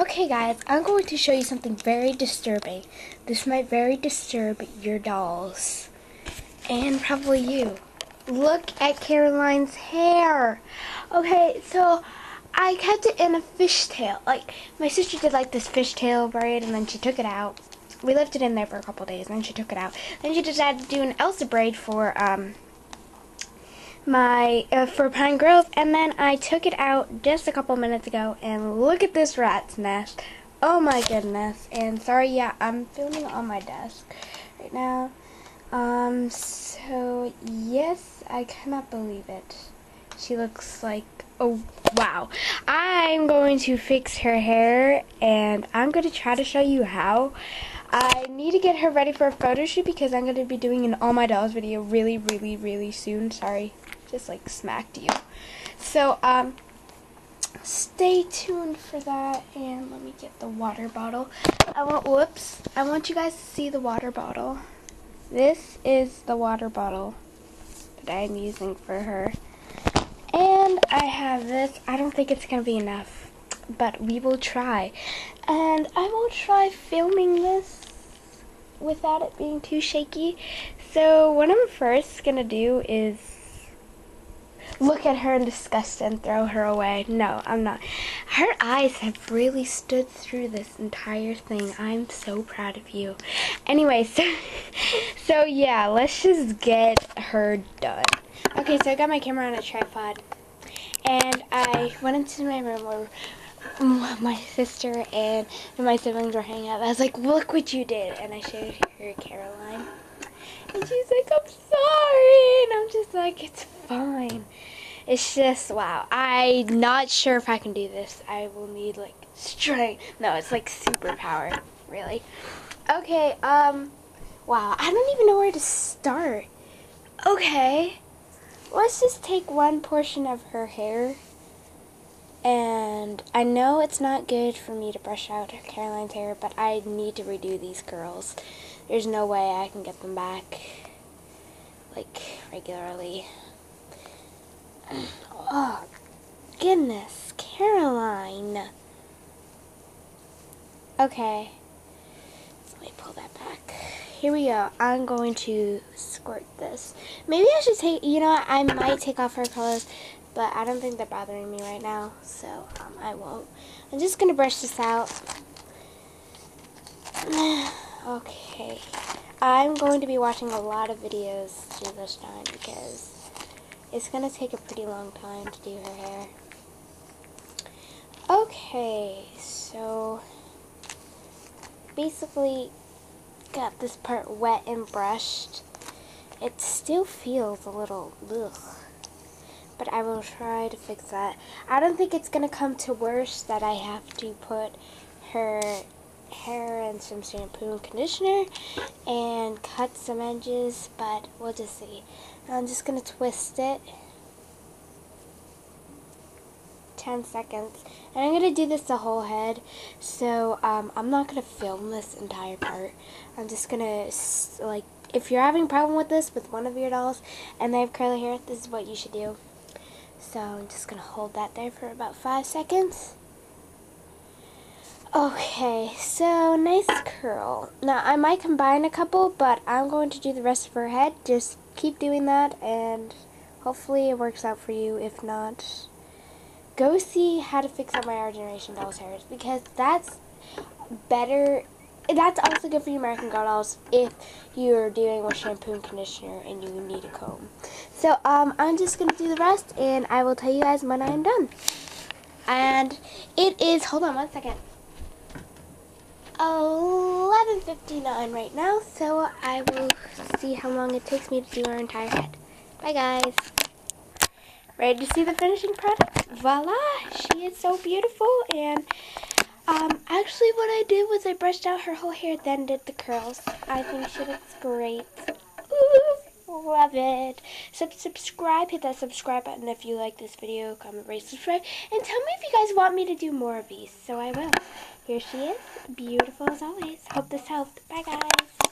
Okay guys, I'm going to show you something very disturbing. This might very disturb your dolls. And probably you. Look at Caroline's hair. Okay, so I kept it in a fishtail. Like, my sister did like this fishtail braid and then she took it out. We left it in there for a couple days and then she took it out. Then she decided to do an Elsa braid for, um, my uh, for Pine Grove, and then I took it out just a couple minutes ago, and look at this rat's nest. Oh my goodness! And sorry, yeah, I'm filming on my desk right now. Um, so yes, I cannot believe it. She looks like oh wow. I'm going to fix her hair, and I'm going to try to show you how. I need to get her ready for a photo shoot because I'm going to be doing an All My Dolls video really, really, really soon. Sorry just like smacked you. So, um, stay tuned for that. And let me get the water bottle. I want, whoops, I want you guys to see the water bottle. This is the water bottle that I'm using for her. And I have this. I don't think it's going to be enough, but we will try. And I will try filming this without it being too shaky. So what I'm first going to do is look at her in disgust and throw her away. No, I'm not. Her eyes have really stood through this entire thing. I'm so proud of you. Anyway, so, so yeah, let's just get her done. Okay, so I got my camera on a tripod. And I went into my room where my sister and my siblings were hanging out. I was like, look what you did. And I showed her Caroline. And she's like, I'm sorry. And I'm just like, it's fine. It's just, wow. I'm not sure if I can do this. I will need, like, strength. No, it's like superpower, really. Okay, um, wow. I don't even know where to start. Okay. Let's just take one portion of her hair. And I know it's not good for me to brush out Caroline's hair, but I need to redo these curls. There's no way I can get them back, like, regularly. Oh, goodness, Caroline. Okay, let me pull that back. Here we go. I'm going to squirt this. Maybe I should take, you know, I might take off her clothes, but I don't think they're bothering me right now, so um, I won't. I'm just going to brush this out. okay. I'm going to be watching a lot of videos through this time because it's going to take a pretty long time to do her hair. Okay, so basically got this part wet and brushed. It still feels a little ugh, but I will try to fix that. I don't think it's going to come to worse that I have to put her hair and some shampoo and conditioner and cut some edges, but we'll just see. I'm just going to twist it 10 seconds. And I'm going to do this the whole head, so um, I'm not going to film this entire part. I'm just going to, like, if you're having a problem with this with one of your dolls and they have curly hair, this is what you should do. So I'm just going to hold that there for about 5 seconds. Okay, so nice curl. Now, I might combine a couple, but I'm going to do the rest of her head. Just keep doing that, and hopefully it works out for you. If not, go see how to fix up my Our Generation Dolls hairs, because that's better. That's also good for your American Girl dolls if you're dealing with shampoo and conditioner and you need a comb. So, um, I'm just going to do the rest, and I will tell you guys when I am done. And it is, hold on one second. 11.59 right now, so I will see how long it takes me to do our entire head. Bye, guys. Ready to see the finishing product? Voila! She is so beautiful, and um, actually what I did was I brushed out her whole hair, then did the curls. I think she looks great. Ooh, love it. So subscribe, hit that subscribe button if you like this video, comment, rate, subscribe, and tell me if you guys want me to do more of these, so I will. Here she is, beautiful as always. Hope this helped. Bye, guys.